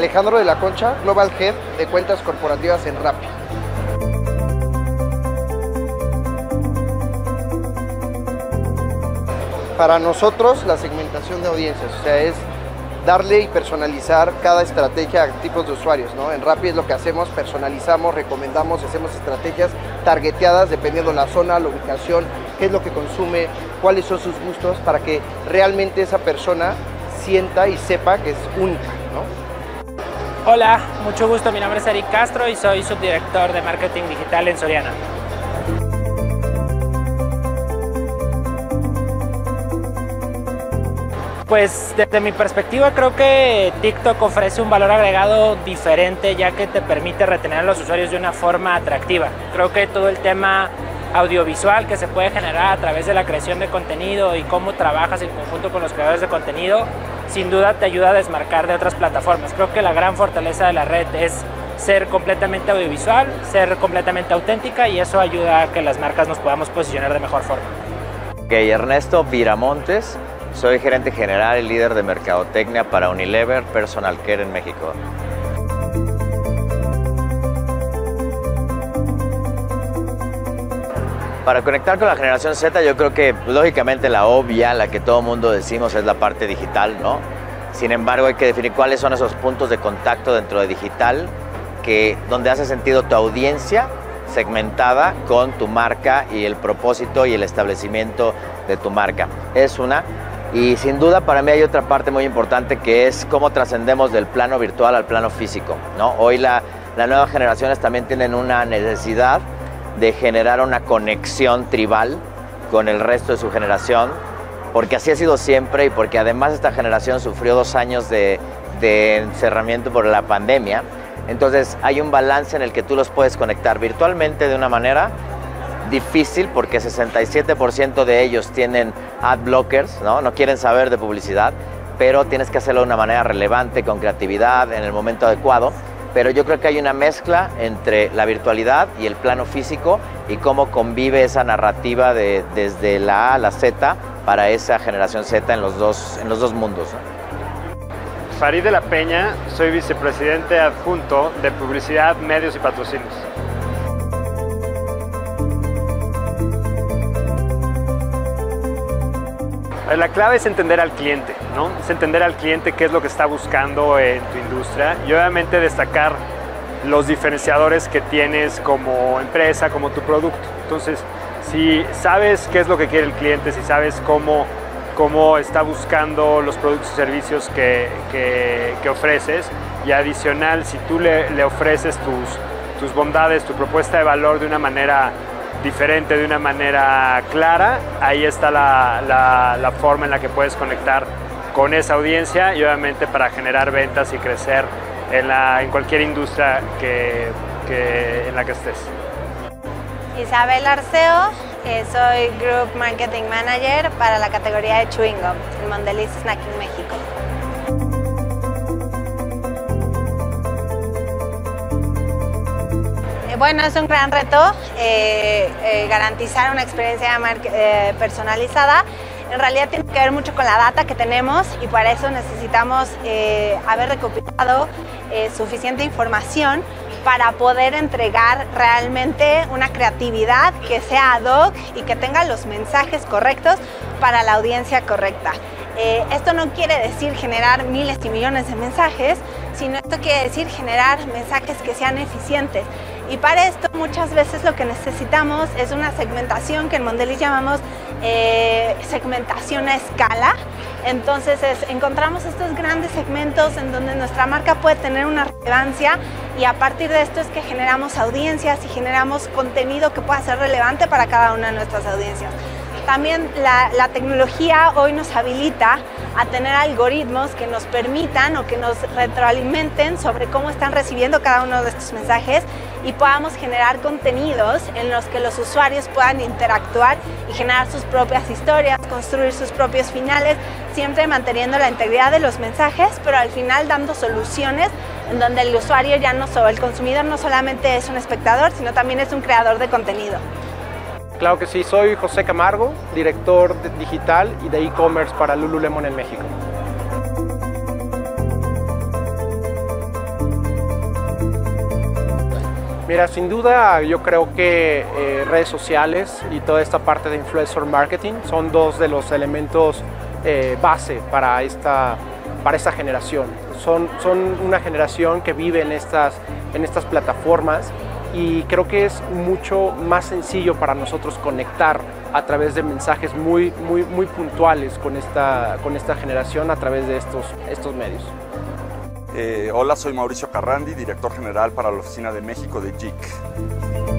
Alejandro de la Concha, Global Head de Cuentas Corporativas en Rappi. Para nosotros la segmentación de audiencias, o sea, es darle y personalizar cada estrategia a tipos de usuarios. ¿no? En Rappi es lo que hacemos, personalizamos, recomendamos, hacemos estrategias targeteadas dependiendo la zona, la ubicación, qué es lo que consume, cuáles son sus gustos, para que realmente esa persona sienta y sepa que es única. ¿no? Hola, mucho gusto, mi nombre es Eric Castro y soy subdirector de marketing digital en Soriana. Pues desde mi perspectiva creo que TikTok ofrece un valor agregado diferente ya que te permite retener a los usuarios de una forma atractiva. Creo que todo el tema audiovisual que se puede generar a través de la creación de contenido y cómo trabajas en conjunto con los creadores de contenido, sin duda te ayuda a desmarcar de otras plataformas. Creo que la gran fortaleza de la red es ser completamente audiovisual, ser completamente auténtica y eso ayuda a que las marcas nos podamos posicionar de mejor forma. Ok, Ernesto Viramontes, soy gerente general y líder de mercadotecnia para Unilever Personal Care en México. Para conectar con la generación Z, yo creo que lógicamente la obvia, la que todo mundo decimos, es la parte digital, ¿no? Sin embargo, hay que definir cuáles son esos puntos de contacto dentro de digital que donde hace sentido tu audiencia segmentada con tu marca y el propósito y el establecimiento de tu marca. Es una. Y sin duda para mí hay otra parte muy importante que es cómo trascendemos del plano virtual al plano físico. ¿no? Hoy la, las nuevas generaciones también tienen una necesidad de generar una conexión tribal con el resto de su generación, porque así ha sido siempre y porque además esta generación sufrió dos años de, encerramiento por la pandemia. Entonces hay un balance en el que tú los puedes conectar virtualmente de una manera difícil porque 67% de ellos tienen ad blockers, ¿no? no quieren saber de publicidad, pero tienes que hacerlo de una manera relevante, con creatividad, en el momento adecuado. Pero yo creo que hay una mezcla entre la virtualidad y el plano físico y cómo convive esa narrativa de, desde la A a la Z para esa generación Z en los dos, en los dos mundos. Farid de la Peña, soy vicepresidente adjunto de Publicidad, Medios y Patrocinios. La clave es entender al cliente, ¿no? Es entender al cliente qué es lo que está buscando en tu industria y obviamente destacar los diferenciadores que tienes como empresa, como tu producto. Entonces, si sabes qué es lo que quiere el cliente, si sabes cómo, cómo está buscando los productos y servicios que, que, ofreces y adicional, si tú le, le ofreces tus, tus bondades, tu propuesta de valor de una manera diferente, de una manera clara, ahí está la, la, la, forma en la que puedes conectar con esa audiencia y obviamente para generar ventas y crecer en, la, en cualquier industria que, que, en la que estés. Isabel Arceo, eh, soy Group Marketing Manager para la categoría de Chewing Gum en Mondelez Snacking México. Bueno, es un gran reto eh, eh, garantizar una experiencia eh, personalizada. En realidad tiene que ver mucho con la data que tenemos y para eso necesitamos haber recopilado suficiente información para poder entregar realmente una creatividad que sea ad hoc y que tenga los mensajes correctos para la audiencia correcta. Esto no quiere decir generar miles y millones de mensajes, sino esto quiere decir generar mensajes que sean eficientes. Y para esto muchas veces lo que necesitamos es una segmentación que en Mondelez llamamos eh, segmentación a escala. Entonces es, encontramos estos grandes segmentos en donde nuestra marca puede tener una relevancia y a partir de esto es que generamos audiencias y generamos contenido que pueda ser relevante para cada una de nuestras audiencias. También la, la, tecnología hoy nos habilita a tener algoritmos que nos permitan o que nos retroalimenten sobre cómo están recibiendo cada uno de estos mensajes y podamos generar contenidos en los que los usuarios puedan interactuar y generar sus propias historias, construir sus propios finales, siempre manteniendo la integridad de los mensajes, pero al final dando soluciones en donde el usuario ya no solo, el consumidor no solamente es un espectador, sino también es un creador de contenido. Claro que sí, soy José Camargo, director digital y de e-commerce para Lululemon en México. Mira, sin duda yo creo que eh, redes sociales y toda esta parte de influencer marketing son dos de los elementos eh, base para esta, para esta generación. Son, son una generación que vive en estas, en estas plataformas y creo que es mucho más sencillo para nosotros conectar a través de mensajes muy, muy, muy puntuales con esta, con esta generación a través de estos, estos medios. Eh, hola, soy Mauricio Carrandi, director general para la Oficina de México de JIC.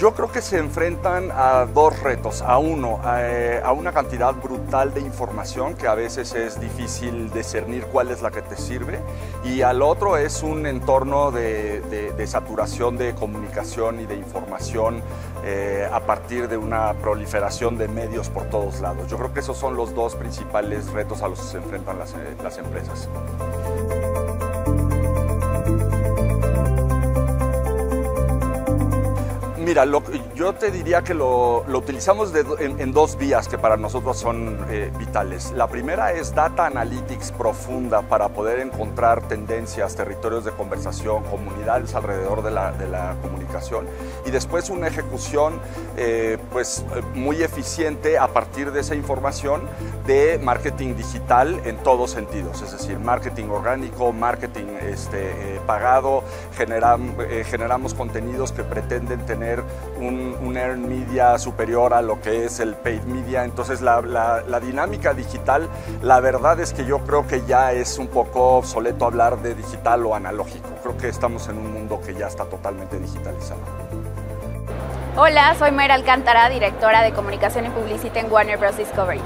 Yo creo que se enfrentan a dos retos. A uno, a, eh, a, una cantidad brutal de información que a veces es difícil discernir cuál es la que te sirve. Y al otro es un entorno de, saturación de comunicación y de información eh, a partir de una proliferación de medios por todos lados. Yo creo que esos son los dos principales retos a los que se enfrentan las, eh, las empresas. Mira, lo, yo te diría que lo, lo utilizamos de, en, en, dos vías que para nosotros son eh, vitales. La primera es data analytics profunda para poder encontrar tendencias, territorios de conversación, comunidades alrededor de la, de la comunicación. Y después una ejecución eh, pues, muy eficiente a partir de esa información de marketing digital en todos sentidos. Es decir, marketing orgánico, marketing este, eh, pagado, generam, generamos contenidos que pretenden tener un, un, earn media superior a lo que es el paid media. Entonces la, la, la, dinámica digital, la verdad es que yo creo que ya es un poco obsoleto hablar de digital o analógico. Creo que estamos en un mundo que ya está totalmente digitalizado. Hola, soy Mayra Alcántara, directora de comunicación y publicidad en Warner Bros. Discovery.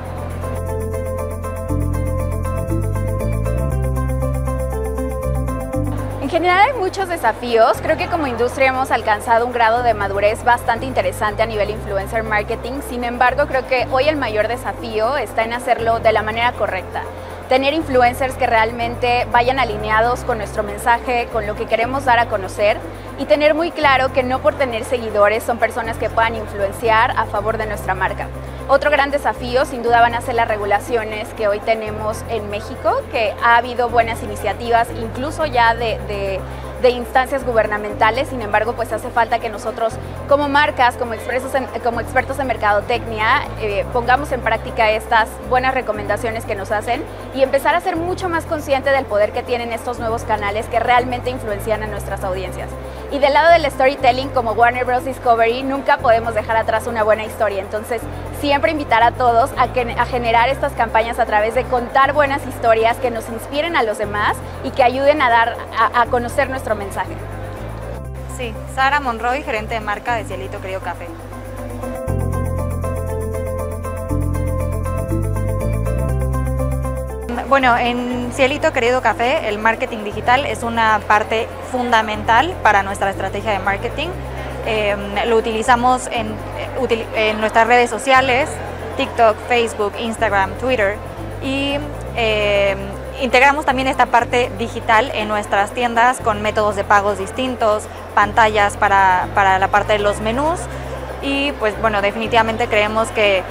General hay muchos desafíos. Creo que como industria hemos alcanzado un grado de madurez bastante interesante a nivel influencer marketing. Sin embargo, creo que hoy el mayor desafío está en hacerlo de la manera correcta. Tener influencers que realmente vayan alineados con nuestro mensaje, con lo que queremos dar a conocer y tener muy claro que no por tener seguidores son personas que puedan influenciar a favor de nuestra marca. Otro gran desafío sin duda van a ser las regulaciones que hoy tenemos en México, que ha habido buenas iniciativas, incluso ya de, de, de instancias gubernamentales, sin embargo pues hace falta que nosotros como marcas, como expertos en, como expertos en mercadotecnia, eh, pongamos en práctica estas buenas recomendaciones que nos hacen y empezar a ser mucho más consciente del poder que tienen estos nuevos canales que realmente influencian a nuestras audiencias. Y del lado del storytelling, como Warner Bros. Discovery, nunca podemos dejar atrás una buena historia. Entonces, siempre invitar a todos a, que, a generar estas campañas a través de contar buenas historias que nos inspiren a los demás y que ayuden a dar a, conocer nuestro mensaje. Sí, Sara Monroy, gerente de marca de Cielito Querido Café. Bueno, en Cielito Querido Café el marketing digital es una parte fundamental para nuestra estrategia de marketing. Eh, lo utilizamos en, en, nuestras redes sociales, TikTok, Facebook, Instagram, Twitter. Y eh, integramos también esta parte digital en nuestras tiendas con métodos de pagos distintos, pantallas para, para la parte de los menús. Y pues bueno, definitivamente creemos que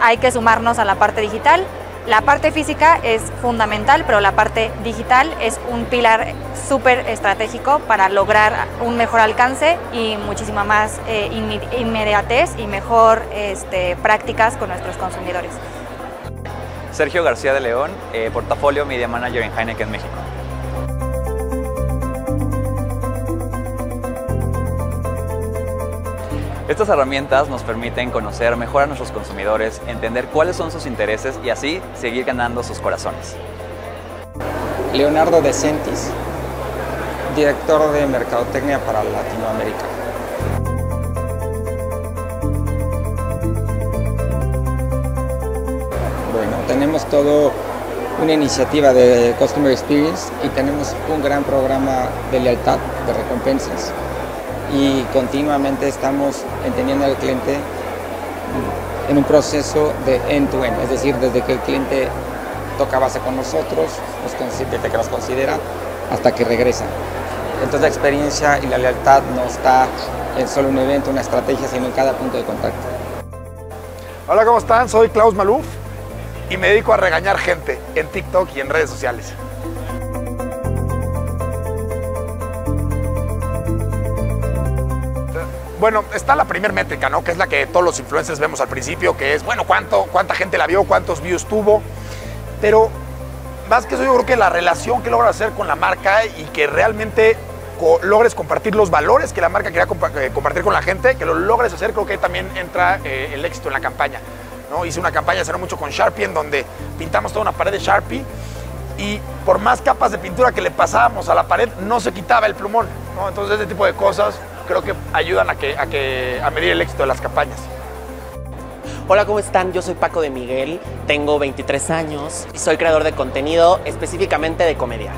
hay que sumarnos a la parte digital la parte física es fundamental, pero la parte digital es un pilar súper estratégico para lograr un mejor alcance y muchísima más eh, inmediatez y mejor este, prácticas con nuestros consumidores. Sergio García de León, eh, portafolio Media Manager en Heineken México. Estas herramientas nos permiten conocer mejor a nuestros consumidores, entender cuáles son sus intereses y así seguir ganando sus corazones. Leonardo De Centis, director de Mercadotecnia para Latinoamérica. Bueno, tenemos todo una iniciativa de Customer Experience y tenemos un gran programa de lealtad, de recompensas y continuamente estamos entendiendo al cliente en un proceso de end-to-end, -end, es decir, desde que el cliente toca base con nosotros, nos, desde que nos considera hasta que regresa. Entonces la experiencia y la lealtad no está en solo un evento, una estrategia, sino en cada punto de contacto. Hola, ¿cómo están? Soy Klaus Maluf y me dedico a regañar gente en TikTok y en redes sociales. Bueno, está la primera métrica, ¿no? Que es la que todos los influencers vemos al principio, que es, bueno, cuánto, cuánta gente la vio, cuántos views tuvo. Pero más que eso, yo creo que la relación que logras hacer con la marca y que realmente logres compartir los valores que la marca quería eh, compartir con la gente, que lo logres hacer, creo que también entra eh, el éxito en la campaña. ¿no? Hice una campaña hace mucho con Sharpie en donde pintamos toda una pared de Sharpie y por más capas de pintura que le pasábamos a la pared, no se quitaba el plumón. ¿no? Entonces, ese tipo de cosas creo que ayudan a, que, a, que, a medir el éxito de las campañas. Hola, ¿cómo están? Yo soy Paco de Miguel, tengo 23 años y soy creador de contenido específicamente de comedia.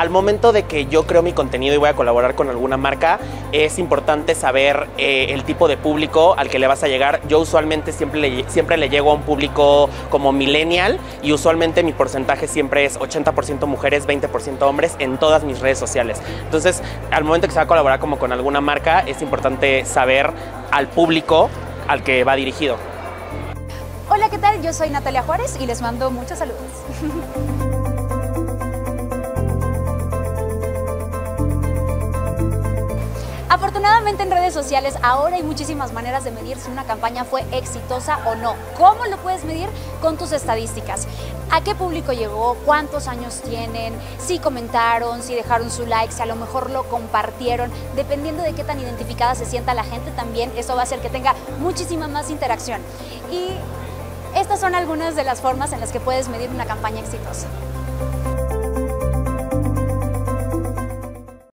Al momento de que yo creo mi contenido y voy a colaborar con alguna marca, es importante saber eh, el tipo de público al que le vas a llegar. Yo usualmente siempre le, siempre le llego a un público como millennial y usualmente mi porcentaje siempre es 80% mujeres, 20% hombres en todas mis redes sociales. Entonces, al momento que se va a colaborar como con alguna marca, es importante saber al público al que va dirigido. Hola, ¿qué tal? Yo soy Natalia Juárez y les mando muchos saludos. Afortunadamente en redes sociales ahora hay muchísimas maneras de medir si una campaña fue exitosa o no. ¿Cómo lo puedes medir? Con tus estadísticas. ¿A qué público llegó? ¿Cuántos años tienen? Si comentaron, si dejaron su like, si a lo mejor lo compartieron. Dependiendo de qué tan identificada se sienta la gente también, eso va a hacer que tenga muchísima más interacción. Y estas son algunas de las formas en las que puedes medir una campaña exitosa.